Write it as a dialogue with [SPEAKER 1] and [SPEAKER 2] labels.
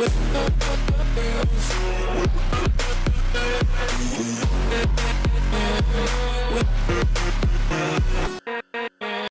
[SPEAKER 1] with the